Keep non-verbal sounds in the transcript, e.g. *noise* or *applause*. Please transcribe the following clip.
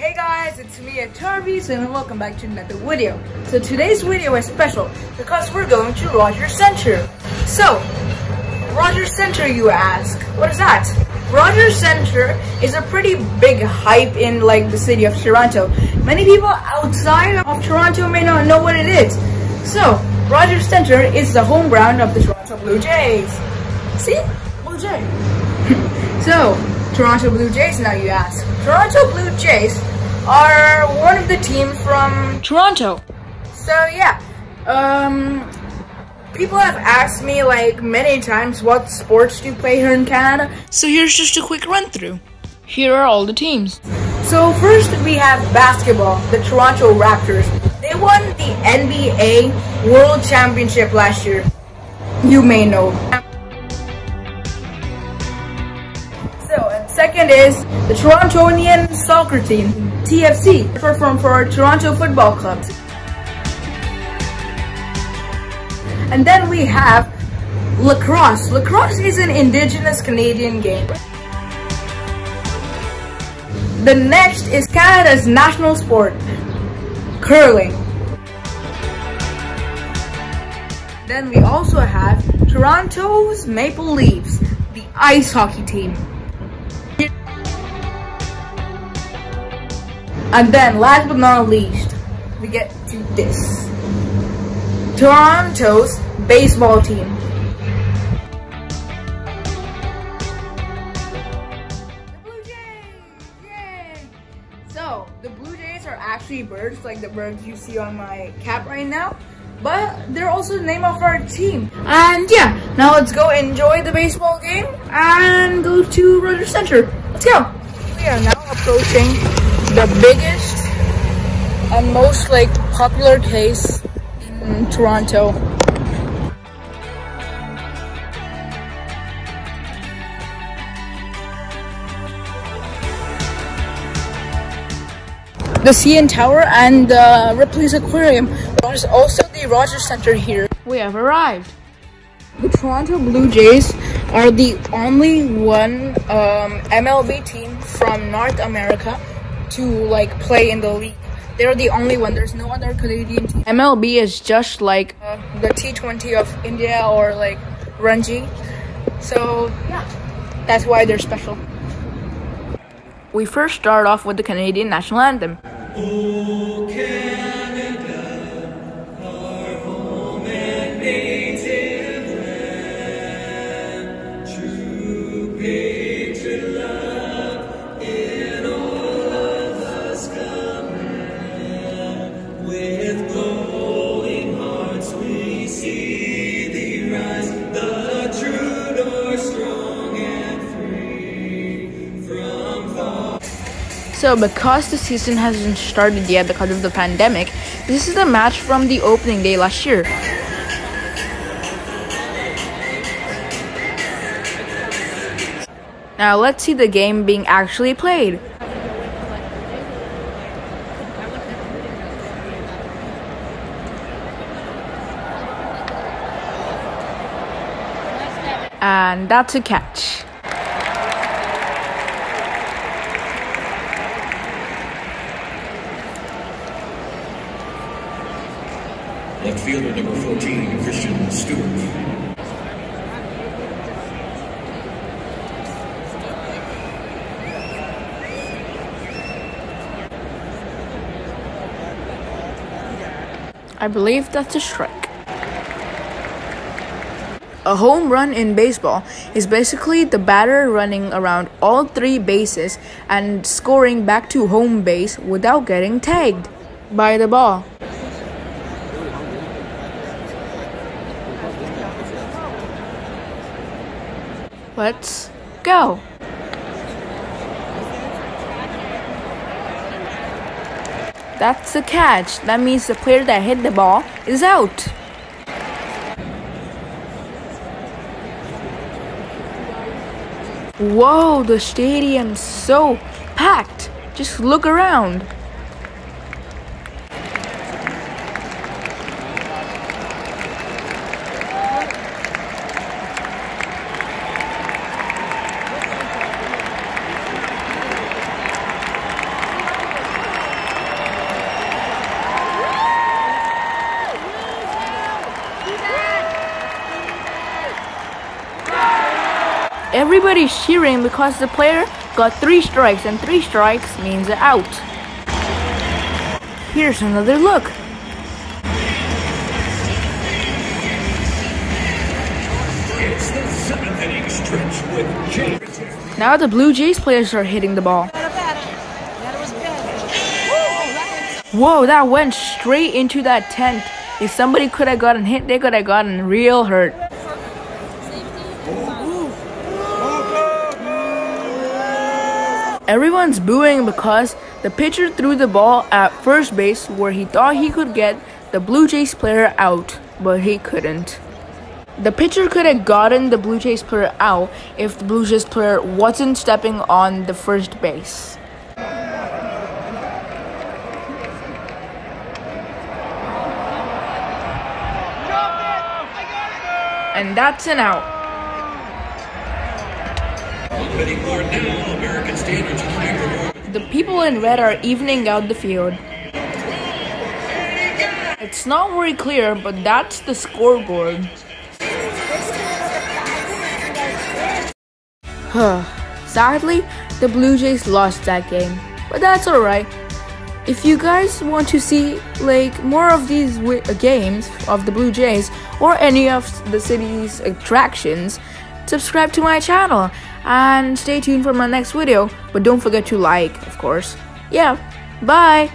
Hey guys, it's me Atharvius and welcome back to another video. So today's video is special because we're going to Rogers Centre. So, Rogers Centre you ask, what is that? Rogers Centre is a pretty big hype in like the city of Toronto. Many people outside of Toronto may not know what it is. So, Rogers Centre is the home ground of the Toronto Blue Jays. See? Blue Jay. *laughs* so, Toronto Blue Jays now you ask. Toronto Blue Jays are one of the teams from Toronto. So yeah, um, people have asked me like many times what sports do you play here in Canada. So here's just a quick run through. Here are all the teams. So first we have basketball, the Toronto Raptors. They won the NBA World Championship last year. You may know. Second is the Torontonian soccer team, TFC, perform for Toronto Football Club. And then we have lacrosse. Lacrosse is an indigenous Canadian game. The next is Canada's national sport, curling. Then we also have Toronto's Maple Leafs, the ice hockey team. And then, last but not least, we get to this. Toronto's baseball team. The Blue Jays! So, the Blue Jays are actually birds, like the birds you see on my cap right now. But they're also the name of our team. And yeah, now let's go enjoy the baseball game and go to Rogers Centre. Let's go! We are now approaching the biggest and most like popular case in Toronto. The CN Tower and uh, Ripley's Aquarium. There's also the Rogers Centre here. We have arrived. The Toronto Blue Jays are the only one um, MLB team from North America to like play in the league. They're the only one. There's no other Canadian team. MLB is just like uh, the T20 of India or like Ranji. So yeah, that's why they're special. We first start off with the Canadian national anthem. So because the season hasn't started yet because of the pandemic, this is the match from the opening day last year. Now let's see the game being actually played. And that's a catch. Left fielder number 14, Christin Stewart. I believe that's a strike. A home run in baseball is basically the batter running around all three bases and scoring back to home base without getting tagged by the ball. Let's go. That's the catch. That means the player that hit the ball is out. Whoa, the stadium's so packed. Just look around. Everybody's cheering because the player got three strikes, and three strikes means an out. Here's another look. It's the seventh inning stretch with James. Now the Blue Jays players are hitting the ball. Whoa, that went straight into that tent. If somebody could have gotten hit, they could have gotten real hurt. Everyone's booing because the pitcher threw the ball at first base where he thought he could get the Blue Jays player out, but he couldn't. The pitcher could have gotten the Blue Jays player out if the Blue Jays player wasn't stepping on the first base. And that's an out. The people in red are evening out the field. It's not very clear, but that's the scoreboard. Huh. Sadly, the Blue Jays lost that game, but that's alright. If you guys want to see like more of these uh, games of the Blue Jays or any of the city's attractions, subscribe to my channel and stay tuned for my next video. But don't forget to like, of course. Yeah. Bye.